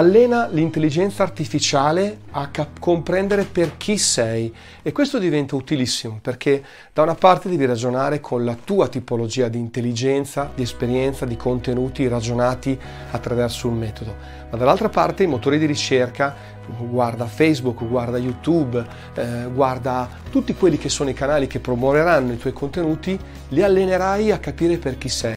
Allena l'intelligenza artificiale a cap- comprendere per chi sei e questo diventa utilissimo perché da una parte devi ragionare con la tua tipologia di intelligenza, di esperienza, di contenuti ragionati attraverso un metodo, ma dall'altra parte i motori di ricerca guarda Facebook, guarda YouTube, eh, guarda tutti quelli che sono i canali che promuoveranno i tuoi contenuti, li allenerai a capire per chi sei.